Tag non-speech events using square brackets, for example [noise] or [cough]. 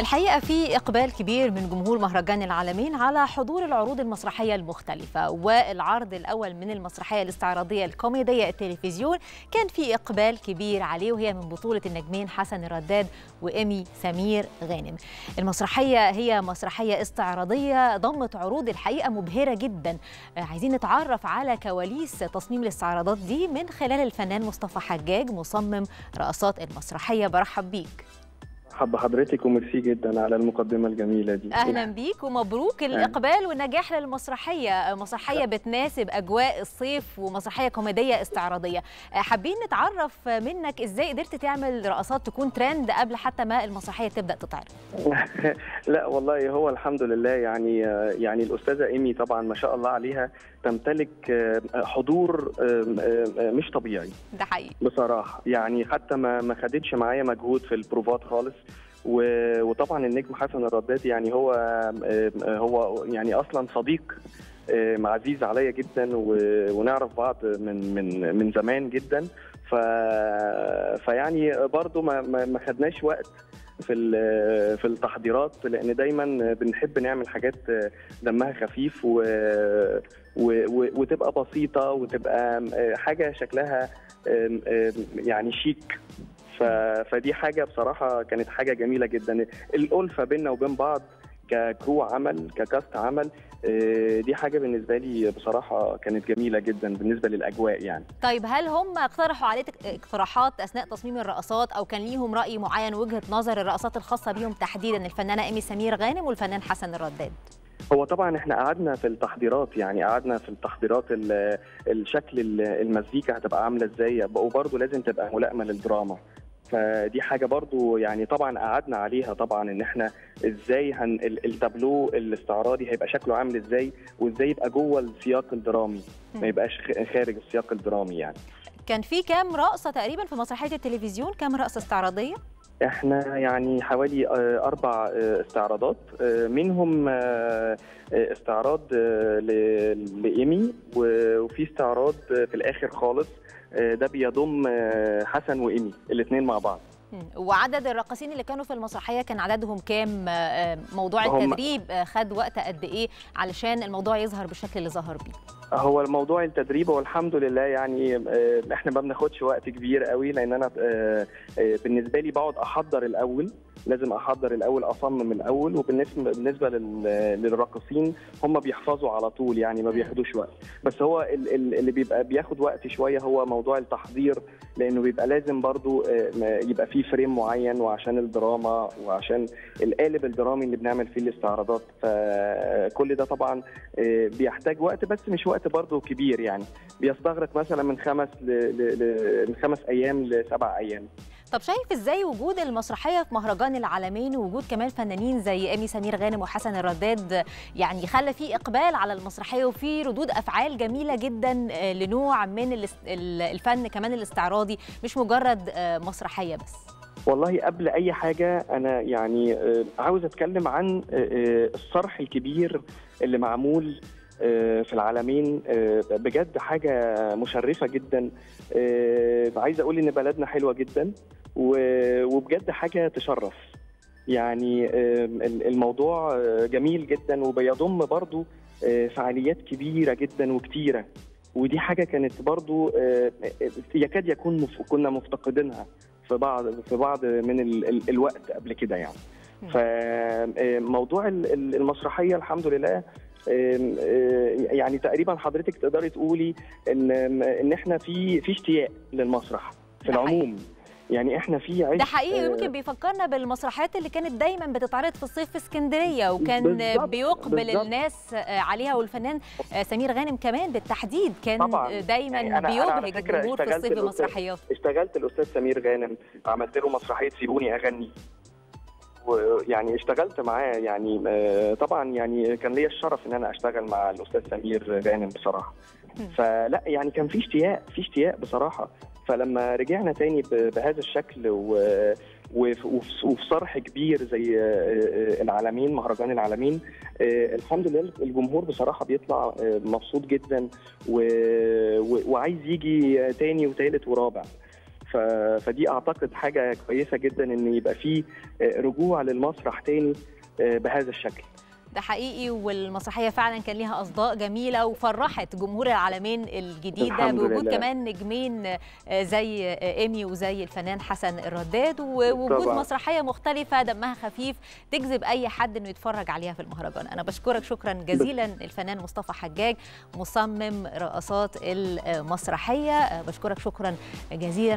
الحقيقة في إقبال كبير من جمهور مهرجان العالمين على حضور العروض المسرحية المختلفة والعرض الأول من المسرحية الاستعراضية الكوميدية التلفزيون. كان في إقبال كبير عليه وهي من بطولة النجمين حسن الرداد وإيمي سمير غانم. المسرحية هي مسرحية استعراضية ضمت عروض الحقيقة مبهرة جدا. عايزين نتعرف على كواليس تصميم الاستعراضات دي من خلال الفنان مصطفى حجاج مصمم رقصات المسرحية. برحب بيك. حب حضرتك وميرسي جدا على المقدمة الجميلة دي. أهلا بيك ومبروك الإقبال والنجاح للمسرحية. مسرحية بتناسب أجواء الصيف ومسرحية كوميدية استعراضية. حابين نتعرف منك إزاي قدرت تعمل رقصات تكون ترند قبل حتى ما المسرحية تبدأ تتعرض؟ [laughs] لا والله هو الحمد لله يعني يعني الأستاذة إيمي طبعا ما شاء الله عليها تمتلك حضور مش طبيعي. ده حقيقي. بصراحة يعني حتى ما ما خدتش معايا مجهود في البروفات خالص. وطبعا النجم حسن الرداد يعني هو هو يعني أصلا صديق عزيز عليا جدا ونعرف بعض من من من زمان جدا. ف فيعني برضه ما ما خدناش وقت في في التحضيرات لأن دايما بنحب نعمل حاجات دمها خفيف و... و... وتبقى بسيطة وتبقى حاجة شكلها يعني شيك. ف... فدي حاجة بصراحة كانت حاجة جميلة جدا. الألفة بيننا وبين بعض ككرو عمل ككاست عمل دي حاجة بالنسبة لي بصراحة كانت جميلة جدا بالنسبة للأجواء يعني. طيب هل هم اقترحوا عليك اقتراحات أثناء تصميم الرقصات أو كان ليهم رأي معين وجهة نظر الرقصات الخاصة بيهم تحديدا؟ الفنانة إيمي سمير غانم والفنان حسن الرداد. هو طبعا إحنا قعدنا في التحضيرات يعني قعدنا في التحضيرات الشكل المزيكا هتبقى عاملة إزاي وبرضه لازم تبقى ملائمة للدراما. فدي حاجة برضو يعني طبعا قعدنا عليها طبعا إن إحنا إزاي هن التابلو الاستعراضي هيبقى شكله عامل إزاي وإزاي يبقى جوه السياق الدرامي ما يبقاش خارج السياق الدرامي يعني. كان في كام رقصة تقريبا في مسرحية التلفزيون؟ كام رقصة استعراضية؟ إحنا يعني حوالي أربع استعراضات منهم استعراض لإيمي وفي استعراض في الآخر خالص ده بيضم حسن وإيمي الاثنين مع بعض. وعدد الراقصين اللي كانوا في المسرحية كان عددهم كام؟ موضوع التدريب خد وقت قد إيه علشان الموضوع يظهر بالشكل اللي ظهر بيه؟ هو الموضوع التدريب والحمد لله يعني إحنا ما بناخدش وقت كبير قوي لأن أنا بالنسبة لي بقعد أحضر الأول لازم أحضر الأول اصمم الأول وبالنسبه بالنسبة للراقصين هم بيحفظوا على طول يعني ما بياخدوش وقت. بس هو اللي بيبقى بياخد وقت شوية هو موضوع التحضير لأنه بيبقى لازم برضو يبقى فيه فريم معين وعشان الدراما وعشان القالب الدرامي اللي بنعمل فيه الاستعراضات. فكل ده طبعا بيحتاج وقت بس مش وقت برضو كبير يعني. بيستغرق مثلا من خمس ل... ل... من خمس أيام لسبع أيام. طب شايف إزاي وجود المسرحية في مهرجان العالمين ووجود كمان فنانين زي ايمي سمير غانم وحسن الرداد يعني خلى في إقبال على المسرحية وفي ردود أفعال جميلة جدا لنوع من الفن كمان الاستعراضي مش مجرد مسرحية بس. والله قبل أي حاجة أنا يعني عاوز أتكلم عن الصرح الكبير اللي معمول في العالمين بجد حاجة مشرفة جدا. عايز أقول إن بلدنا حلوة جدا وبجد حاجة تشرف. يعني الموضوع جميل جدا وبيضم برضو فعاليات كبيرة جدا وكتيرة. ودي حاجة كانت برضو يكاد يكون كنا مفتقدينها في بعض في بعض من الوقت قبل كده يعني. فموضوع المسرحية الحمد لله يعني تقريبا حضرتك تقدري تقولي ان إن إحنا في في اشتياق للمسرح في العموم. يعني إحنا في عشق ده حقيقي. يمكن بيفكرنا بالمسرحيات اللي كانت دايما بتتعرض في الصيف في اسكندرية وكان بالزبط بيقبل بالزبط الناس عليها والفنان سمير غانم كمان بالتحديد كان طبعا. دايما يعني بيبهج الجمهور في الصيف بمسرحيات. اشتغلت الأستاذ سمير غانم عملت له مسرحية سيبوني أغني. ويعني اشتغلت معاه يعني طبعا يعني كان ليا الشرف إن أنا أشتغل مع الأستاذ سمير غانم بصراحة. فلا يعني كان في اشتياق في اشتياق بصراحة. فلما رجعنا تاني بهذا الشكل و وفي صرح كبير زي العالمين مهرجان العالمين الحمد لله الجمهور بصراحة بيطلع مبسوط جدا وعايز يجي تاني وتالت ورابع. فدي أعتقد حاجة كويسة جدا إن يبقى في رجوع للمسرح تاني بهذا الشكل ده حقيقي والمسرحية فعلا كان ليها أصداء جميلة وفرحت جمهور العالمين الجديده بوجود لله. كمان نجمين زي إيمي وزي الفنان حسن الرداد ووجود طبعا. مسرحية مختلفة دمها خفيف تجذب أي حد إنه يتفرج عليها في المهرجان أنا بشكرك شكرا جزيلا الفنان مصطفى حجاج مصمم رقصات المسرحية بشكرك شكرا جزيلا